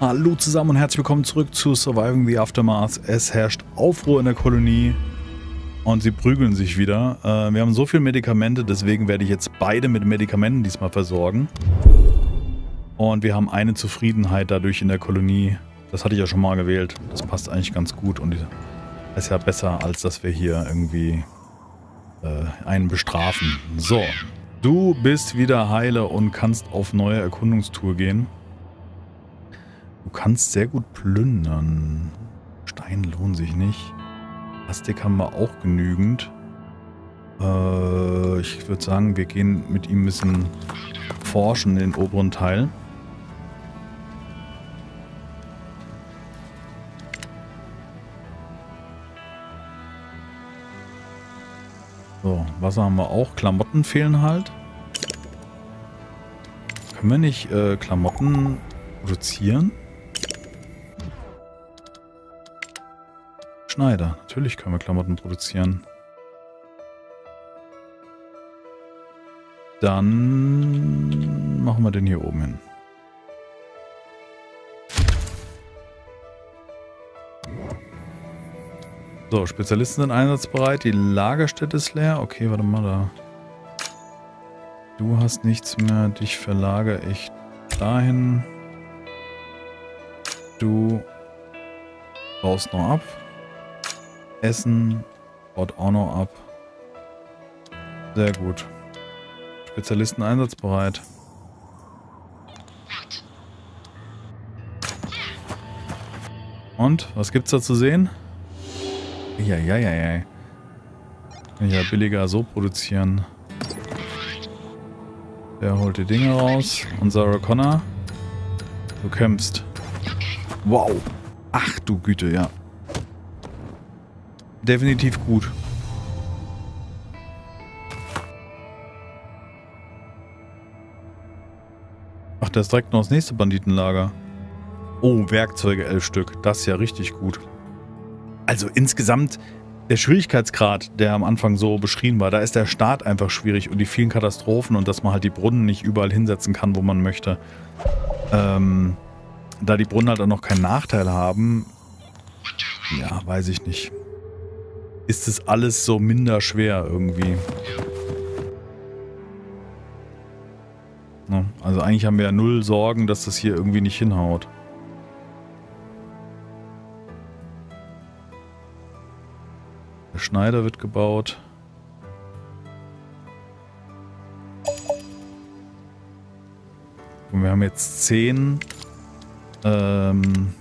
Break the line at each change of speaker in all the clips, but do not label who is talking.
Hallo zusammen und herzlich willkommen zurück zu Surviving the Aftermath. Es herrscht Aufruhr in der Kolonie und sie prügeln sich wieder. Äh, wir haben so viele Medikamente, deswegen werde ich jetzt beide mit Medikamenten diesmal versorgen. Und wir haben eine Zufriedenheit dadurch in der Kolonie. Das hatte ich ja schon mal gewählt. Das passt eigentlich ganz gut und ist ja besser, als dass wir hier irgendwie äh, einen bestrafen. So, du bist wieder heile und kannst auf neue Erkundungstour gehen. Du kannst sehr gut plündern. Stein lohnt sich nicht. Plastik haben wir auch genügend. Äh, ich würde sagen, wir gehen mit ihm ein bisschen forschen in den oberen Teil. So, Wasser haben wir auch. Klamotten fehlen halt. Können wir nicht äh, Klamotten produzieren? Schneider. Natürlich können wir Klamotten produzieren. Dann machen wir den hier oben hin. So, Spezialisten sind einsatzbereit. Die Lagerstätte ist leer. Okay, warte mal da. Du hast nichts mehr. Dich verlagere ich dahin. Du baust noch ab. Essen baut auch noch ab. Sehr gut. Spezialisten einsatzbereit. Und, was gibt's da zu sehen? Ja, ja, ja, ja. Kann ich ja billiger so produzieren. Der holt die Dinge raus. Und Sarah Connor, du kämpfst. Wow. Ach du Güte, ja. Definitiv gut. Ach, der ist direkt noch das nächste Banditenlager. Oh, Werkzeuge, elf Stück. Das ist ja richtig gut. Also insgesamt, der Schwierigkeitsgrad, der am Anfang so beschrieben war, da ist der Start einfach schwierig und die vielen Katastrophen und dass man halt die Brunnen nicht überall hinsetzen kann, wo man möchte. Ähm, da die Brunnen halt auch noch keinen Nachteil haben, ja, weiß ich nicht. Ist es alles so minder schwer irgendwie. Ne? Also eigentlich haben wir ja null Sorgen, dass das hier irgendwie nicht hinhaut. Der Schneider wird gebaut. Und wir haben jetzt 10 ähm,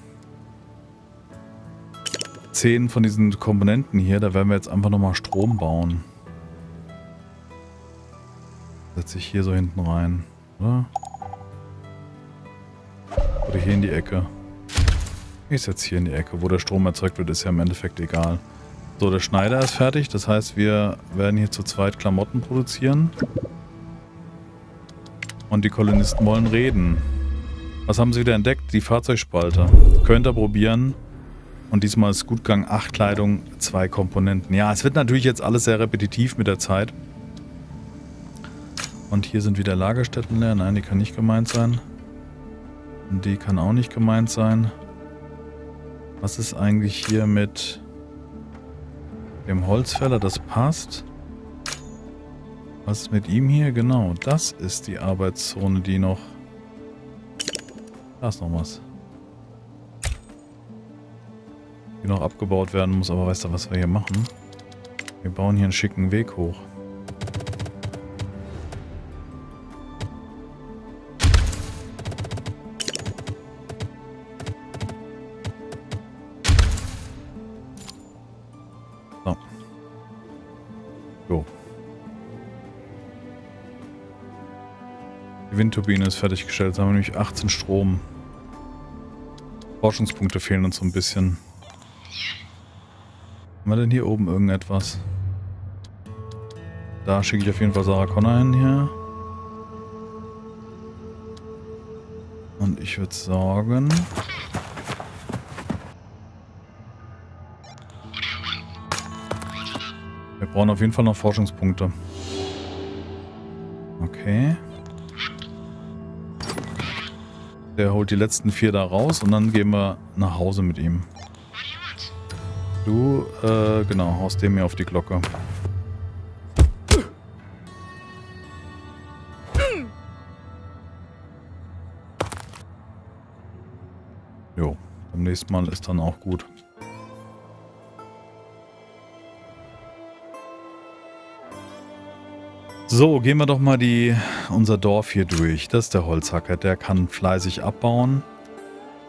10 von diesen Komponenten hier. Da werden wir jetzt einfach nochmal Strom bauen. Setze ich hier so hinten rein, oder? Oder hier in die Ecke. Ich setze hier in die Ecke. Wo der Strom erzeugt wird, ist ja im Endeffekt egal. So, der Schneider ist fertig. Das heißt, wir werden hier zu zweit Klamotten produzieren. Und die Kolonisten wollen reden. Was haben sie wieder entdeckt? Die Fahrzeugspalte. Könnt ihr probieren. Und diesmal ist Gutgang 8 Kleidung, 2 Komponenten. Ja, es wird natürlich jetzt alles sehr repetitiv mit der Zeit. Und hier sind wieder Lagerstätten leer. Nein, die kann nicht gemeint sein. Und die kann auch nicht gemeint sein. Was ist eigentlich hier mit dem Holzfäller, das passt. Was ist mit ihm hier? Genau, das ist die Arbeitszone, die noch... Da ist noch was. Die noch abgebaut werden muss, aber weißt du, was wir hier machen? Wir bauen hier einen schicken Weg hoch. Die Windturbine ist fertiggestellt. Jetzt haben wir nämlich 18 Strom. Forschungspunkte fehlen uns so ein bisschen. Haben wir denn hier oben irgendetwas? Da schicke ich auf jeden Fall Sarah Connor hin hier. Und ich würde sagen... Wir brauchen auf jeden Fall noch Forschungspunkte. Okay. Der holt die letzten vier da raus und dann gehen wir nach Hause mit ihm. Du, äh, genau, haust dem hier auf die Glocke. Jo, beim nächsten Mal ist dann auch gut. So, gehen wir doch mal die, unser Dorf hier durch. Das ist der Holzhacker, der kann fleißig abbauen.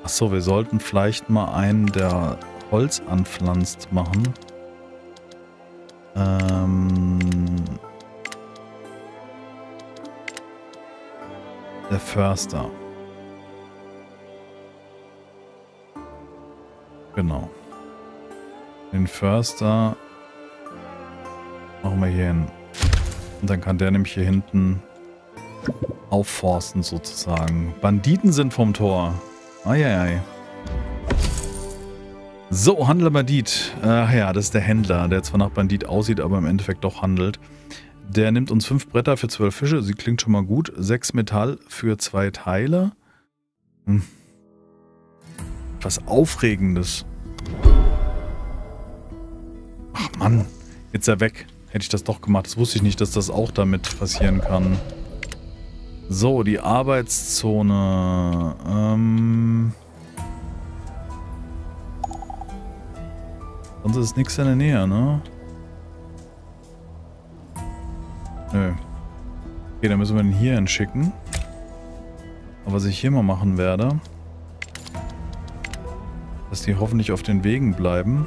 Achso, wir sollten vielleicht mal einen, der Holz anpflanzt, machen. Ähm... Der Förster. Genau. Den Förster machen wir hier hin. Und dann kann der nämlich hier hinten aufforsten sozusagen. Banditen sind vom Tor. Eieiei. So, Handler Bandit. Ach ja, das ist der Händler, der zwar nach Bandit aussieht, aber im Endeffekt doch handelt. Der nimmt uns fünf Bretter für zwölf Fische. Sie klingt schon mal gut. Sechs Metall für zwei Teile. Hm. Was Aufregendes. Ach Mann, jetzt ist er weg. Hätte ich das doch gemacht. Das wusste ich nicht, dass das auch damit passieren kann. So, die Arbeitszone. Ähm... Sonst ist nichts in der Nähe, ne? Nö. Okay, dann müssen wir den hier hinschicken. Aber was ich hier mal machen werde, dass die hoffentlich auf den Wegen bleiben.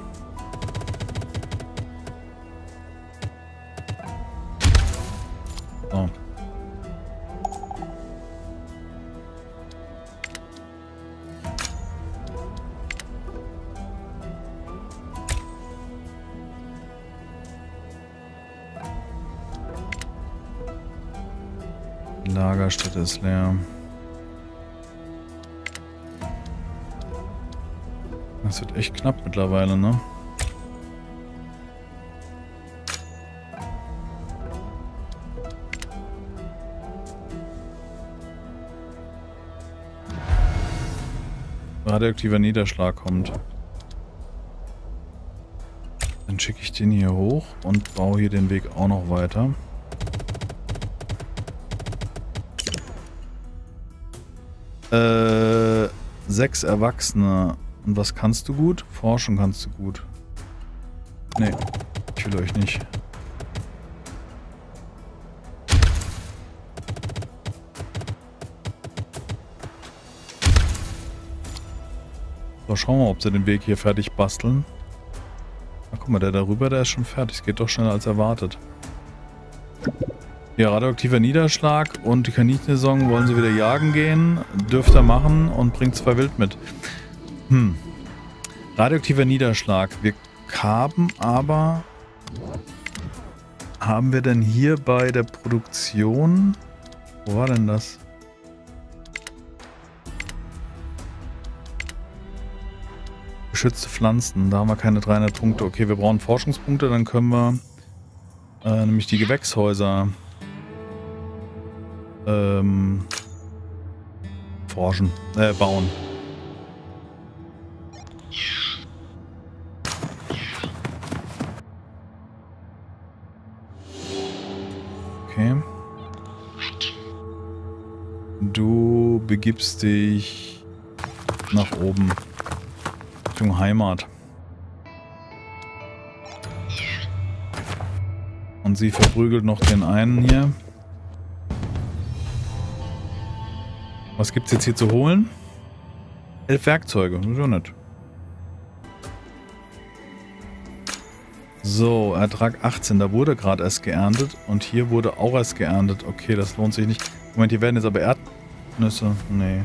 Ist leer. Das wird echt knapp mittlerweile, ne? Radioaktiver Niederschlag kommt. Dann schicke ich den hier hoch und baue hier den Weg auch noch weiter. Äh, sechs Erwachsene. Und was kannst du gut? Forschung kannst du gut. Nee, ich will euch nicht. So, schauen wir mal, ob sie den Weg hier fertig basteln. Ach, guck mal, der darüber, der ist schon fertig. Es geht doch schneller als erwartet. Ja, radioaktiver Niederschlag und die Kaninchensaison wollen sie wieder jagen gehen. Dürft ihr machen und bringt zwei Wild mit. Hm. Radioaktiver Niederschlag. Wir haben aber... Haben wir denn hier bei der Produktion... Wo war denn das? Geschützte Pflanzen. Da haben wir keine 300 Punkte. Okay, wir brauchen Forschungspunkte. Dann können wir äh, nämlich die Gewächshäuser ähm, forschen, äh, bauen. Okay. Du begibst dich nach oben. Richtung Heimat. Und sie verprügelt noch den einen hier. Was gibt's jetzt hier zu holen? Elf Werkzeuge, so nicht. So, Ertrag 18, da wurde gerade erst geerntet und hier wurde auch erst geerntet. Okay, das lohnt sich nicht. Moment, hier werden jetzt aber Erdnüsse. Nee.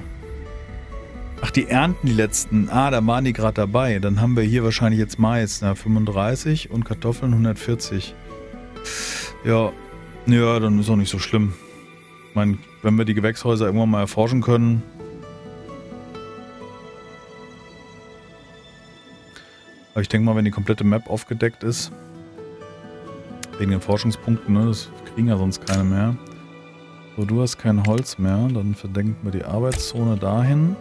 Ach, die ernten die letzten. Ah, da waren die gerade dabei. Dann haben wir hier wahrscheinlich jetzt Mais. Ja, 35 und Kartoffeln 140. Ja, ja, dann ist auch nicht so schlimm. Ich meine, wenn wir die Gewächshäuser irgendwann mal erforschen können. Aber ich denke mal, wenn die komplette Map aufgedeckt ist, wegen den Forschungspunkten, ne, das kriegen ja sonst keine mehr, So, du hast kein Holz mehr. Dann verdenken wir die Arbeitszone dahin.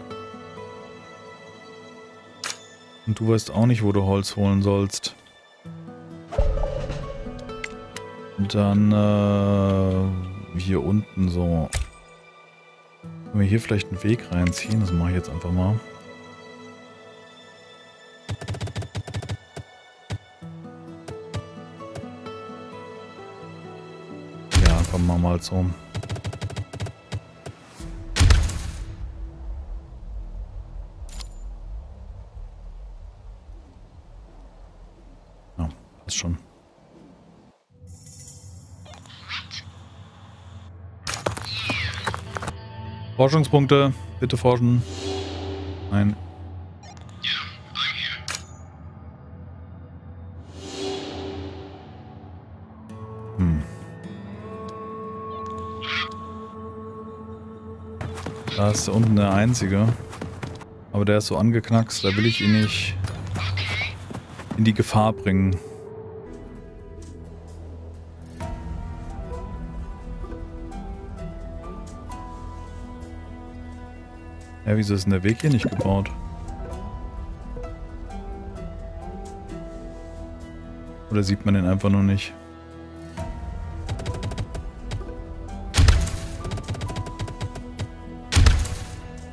Und du weißt auch nicht, wo du Holz holen sollst. Und dann äh, hier unten so. Können wir hier vielleicht einen Weg reinziehen? Das mache ich jetzt einfach mal. Ja, komm mal mal so. Forschungspunkte. Bitte forschen. Nein. Hm. Da ist unten der einzige. Aber der ist so angeknackst, da will ich ihn nicht in die Gefahr bringen. Ja, wieso ist denn der Weg hier nicht gebaut? Oder sieht man den einfach nur nicht?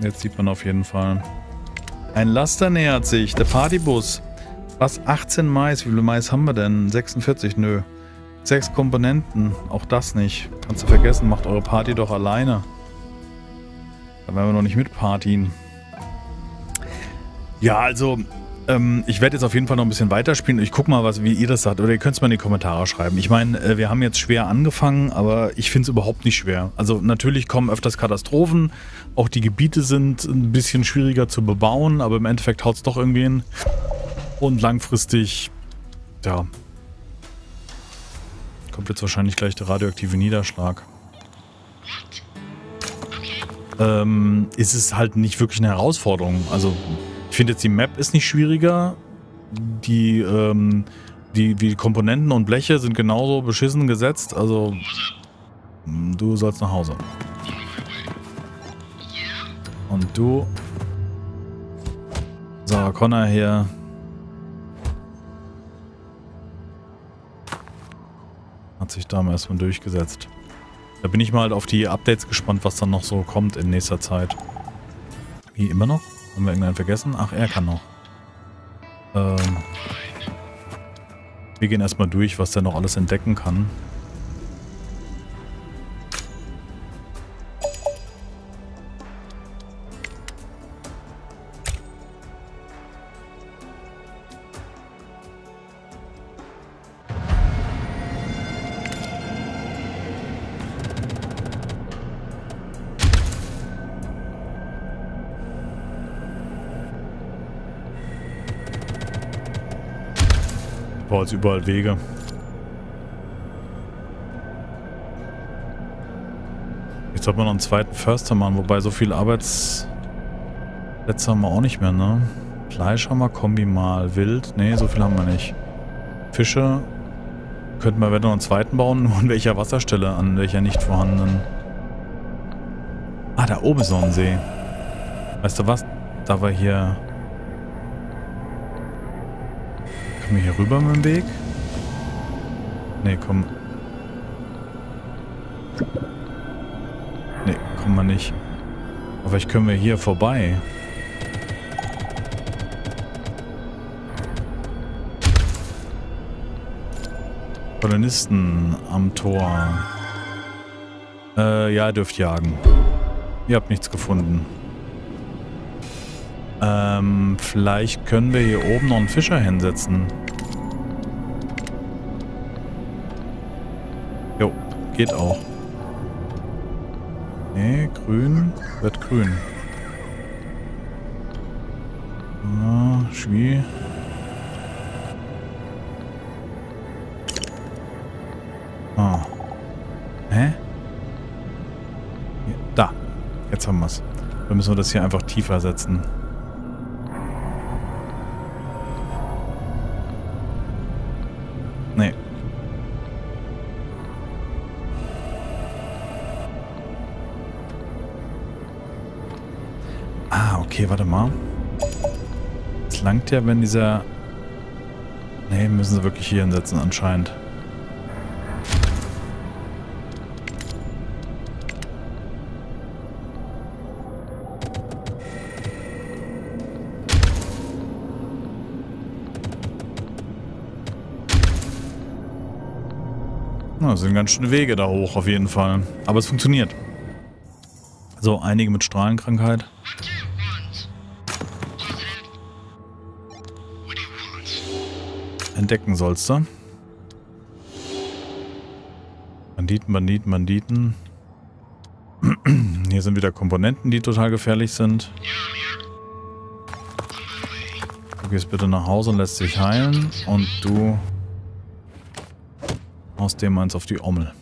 Jetzt sieht man auf jeden Fall. Ein Laster nähert sich, der Partybus. Was? 18 Mais? Wie viele Mais haben wir denn? 46? Nö. Sechs Komponenten. Auch das nicht. Kannst du vergessen, macht eure Party doch alleine. Da werden wir noch nicht mitpartien. Ja, also ähm, ich werde jetzt auf jeden Fall noch ein bisschen weiterspielen. Ich gucke mal, was, wie ihr das sagt. Oder ihr könnt es mal in die Kommentare schreiben. Ich meine, äh, wir haben jetzt schwer angefangen, aber ich finde es überhaupt nicht schwer. Also natürlich kommen öfters Katastrophen. Auch die Gebiete sind ein bisschen schwieriger zu bebauen, aber im Endeffekt haut es doch irgendwie hin. Und langfristig, ja, kommt jetzt wahrscheinlich gleich der radioaktive Niederschlag ähm, ist es halt nicht wirklich eine Herausforderung. Also ich finde jetzt die Map ist nicht schwieriger. Die, ähm, die, die Komponenten und Bleche sind genauso beschissen gesetzt. Also du sollst nach Hause. Und du Sarah Connor hier. Hat sich da mal erstmal durchgesetzt. Da bin ich mal halt auf die Updates gespannt, was dann noch so kommt in nächster Zeit. Wie immer noch? Haben wir irgendeinen vergessen? Ach, er kann noch. Ähm, wir gehen erstmal durch, was der noch alles entdecken kann. Jetzt überall Wege. Jetzt sollte man noch einen zweiten Förster machen, wobei so viel Arbeitsplätze haben wir auch nicht mehr, ne? Fleisch haben wir, Kombi mal, Wild. Ne, so viel haben wir nicht. Fische könnten wir wieder noch einen zweiten bauen, nur an welcher Wasserstelle, an welcher nicht vorhandenen. Ah, da oben ist noch ein See. Weißt du was? Da war hier Kommen wir hier rüber mit dem Weg? Ne, komm. Ne, kommen wir nicht. Aber vielleicht können wir hier vorbei. Kolonisten am Tor. Äh, ja, ihr dürft jagen. Ihr habt nichts gefunden. Ähm, vielleicht können wir hier oben noch einen Fischer hinsetzen. Jo, geht auch. Nee, grün wird grün. Ah, Schwie. Ah. Hä? Da. Jetzt haben wir es. Dann müssen wir das hier einfach tiefer setzen. Okay, warte mal. Es langt ja, wenn dieser... Ne, müssen sie wirklich hier hinsetzen anscheinend. Na, sind ganz schöne Wege da hoch auf jeden Fall. Aber es funktioniert. So, einige mit Strahlenkrankheit. Entdecken sollst du. Banditen, Banditen, Banditen. Hier sind wieder Komponenten, die total gefährlich sind. Du gehst bitte nach Hause und lässt dich heilen. Und du aus dem eins auf die Ommel.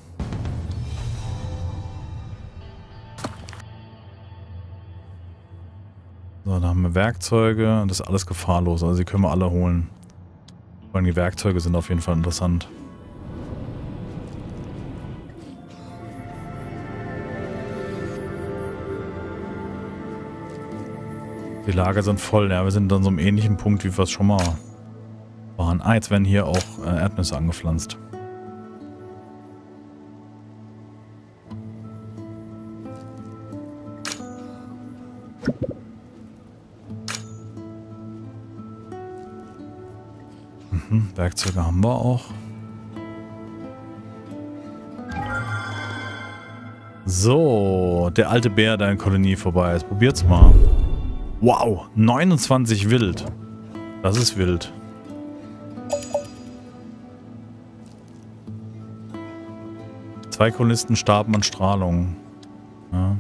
So, da haben wir Werkzeuge. Das ist alles gefahrlos. Also die können wir alle holen. Allem die Werkzeuge sind auf jeden Fall interessant. Die Lager sind voll. Ja, wir sind an so einem ähnlichen Punkt, wie wir es schon mal waren. Ah, jetzt werden hier auch äh, Erdnüsse angepflanzt. Mhm, Werkzeuge haben wir auch. So, der alte Bär, der in Kolonie vorbei ist. Probiert's mal. Wow, 29 wild. Das ist wild. Zwei Kolonisten starben an Strahlung. Ja.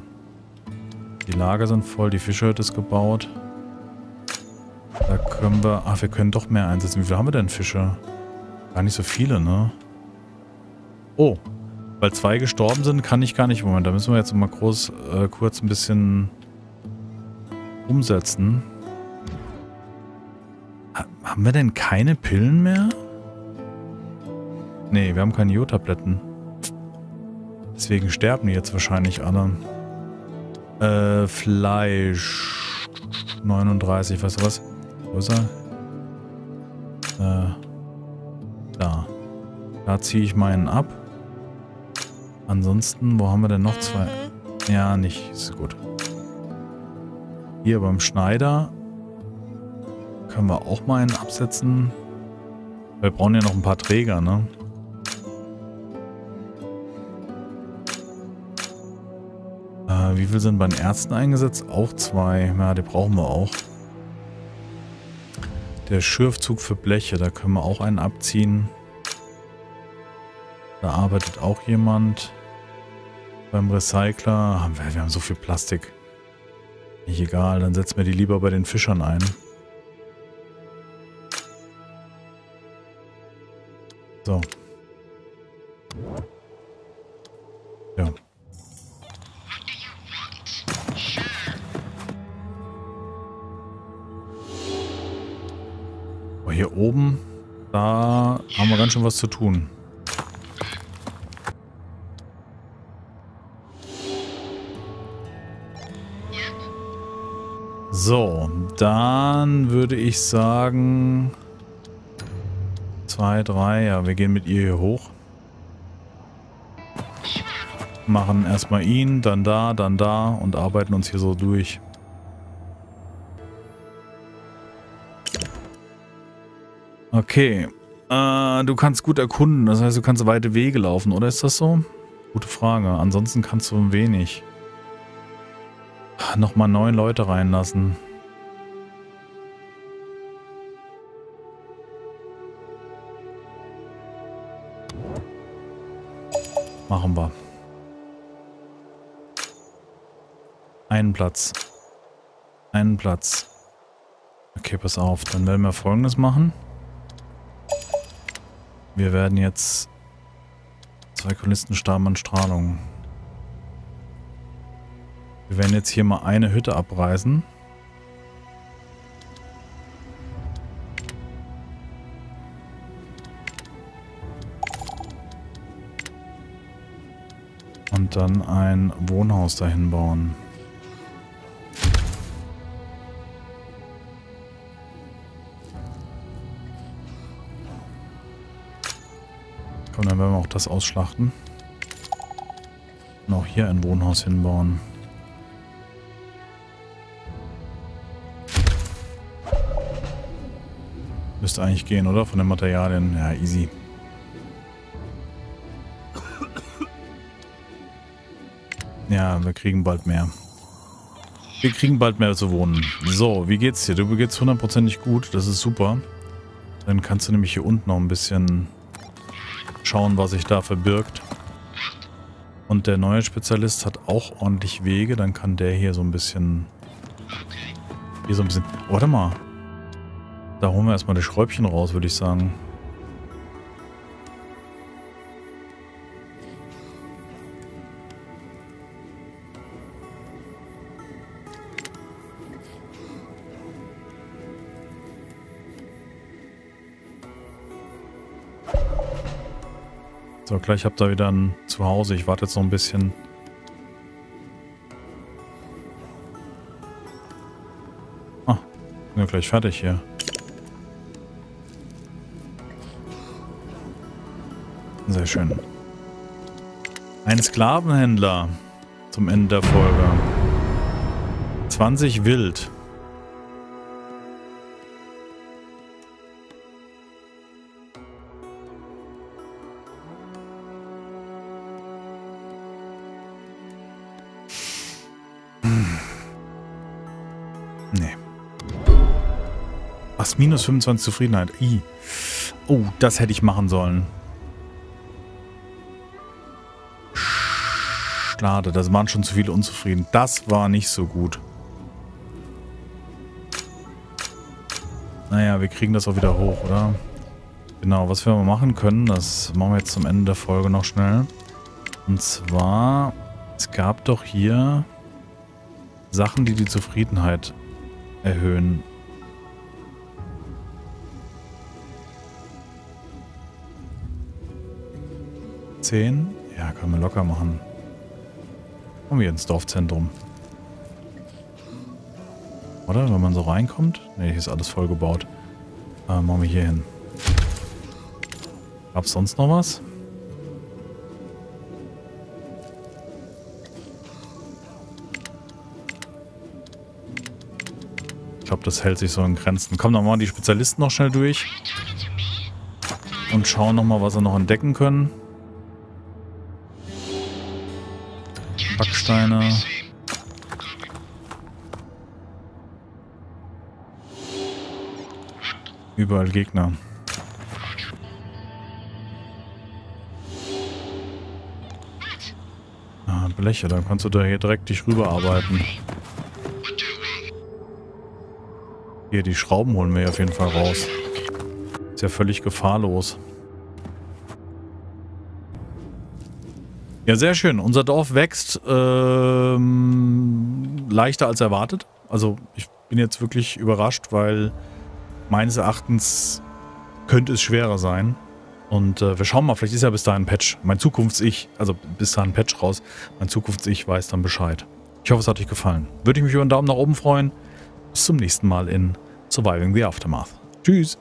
Die Lager sind voll, die Fischhütte ist gebaut. Können wir... Ach, wir können doch mehr einsetzen. Wie viele haben wir denn Fische? Gar nicht so viele, ne? Oh. Weil zwei gestorben sind, kann ich gar nicht... Moment, da müssen wir jetzt mal groß, äh, kurz ein bisschen umsetzen. Ha haben wir denn keine Pillen mehr? Nee, wir haben keine Jodtabletten. Deswegen sterben die jetzt wahrscheinlich alle. Äh, Fleisch. 39, weißt du was? Wo ist er? Äh, da. Da ziehe ich meinen ab. Ansonsten, wo haben wir denn noch zwei? Ja, nicht. Ist gut. Hier beim Schneider können wir auch mal einen absetzen. Wir brauchen ja noch ein paar Träger, ne? Äh, wie viel sind bei den Ärzten eingesetzt? Auch zwei. Ja, die brauchen wir auch. Der Schürfzug für Bleche, da können wir auch einen abziehen. Da arbeitet auch jemand. Beim Recycler haben wir, wir haben so viel Plastik. Nicht egal, dann setzen wir die lieber bei den Fischern ein. So. Schön was zu tun. So, dann würde ich sagen... Zwei, drei, ja, wir gehen mit ihr hier hoch. Machen erstmal ihn, dann da, dann da und arbeiten uns hier so durch. Okay. Äh, du kannst gut erkunden, das heißt, du kannst weite Wege laufen, oder ist das so? Gute Frage. Ansonsten kannst du wenig. Nochmal neun Leute reinlassen. Machen wir. Einen Platz. Einen Platz. Okay, pass auf. Dann werden wir folgendes machen. Wir werden jetzt zwei Kulissen starben an Strahlung. Wir werden jetzt hier mal eine Hütte abreißen. Und dann ein Wohnhaus dahin bauen. Komm, dann werden wir auch das ausschlachten. Und auch hier ein Wohnhaus hinbauen. Müsste eigentlich gehen, oder? Von den Materialien. Ja, easy. Ja, wir kriegen bald mehr. Wir kriegen bald mehr zu wohnen. So, wie geht's dir? Du geht's hundertprozentig gut. Das ist super. Dann kannst du nämlich hier unten noch ein bisschen schauen, was sich da verbirgt. Und der neue Spezialist hat auch ordentlich Wege. Dann kann der hier so ein bisschen... Hier so ein bisschen... Warte mal. Da holen wir erstmal das Schräubchen raus, würde ich sagen. So, gleich habt ihr wieder ein Zuhause. Ich warte jetzt noch ein bisschen. Ah, sind wir gleich fertig hier. Sehr schön. Ein Sklavenhändler zum Ende der Folge. 20 Wild. Was? Minus 25 Zufriedenheit. I. Oh, das hätte ich machen sollen. Schade, da waren schon zu viele unzufrieden. Das war nicht so gut. Naja, wir kriegen das auch wieder hoch, oder? Genau, was wir mal machen können, das machen wir jetzt zum Ende der Folge noch schnell. Und zwar, es gab doch hier Sachen, die die Zufriedenheit erhöhen. 10? Ja, können wir locker machen. Kommen wir ins Dorfzentrum. Oder? Wenn man so reinkommt? Ne, hier ist alles voll gebaut. Äh, machen wir hier hin. Gab's sonst noch was? Ich glaube, das hält sich so in Grenzen. Kommen wir die Spezialisten noch schnell durch. Und schauen nochmal, was wir noch entdecken können. Backsteine. Überall Gegner. Ah, Bleche, dann kannst du da hier direkt dich rüberarbeiten. Hier, die Schrauben holen wir auf jeden Fall raus. Ist ja völlig gefahrlos. Ja, sehr schön. Unser Dorf wächst ähm, leichter als erwartet. Also ich bin jetzt wirklich überrascht, weil meines Erachtens könnte es schwerer sein. Und äh, wir schauen mal, vielleicht ist ja bis dahin ein Patch. Mein Zukunfts-Ich, also bis dahin ein Patch raus. Mein Zukunfts-Ich weiß dann Bescheid. Ich hoffe, es hat euch gefallen. Würde ich mich über einen Daumen nach oben freuen. Bis zum nächsten Mal in Surviving the Aftermath. Tschüss.